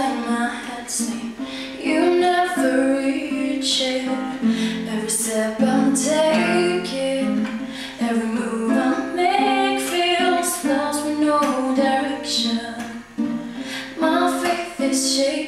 inside my head saying You never reach it. Every step I'm taking Every move I make feels lost with no direction. My faith is shaking.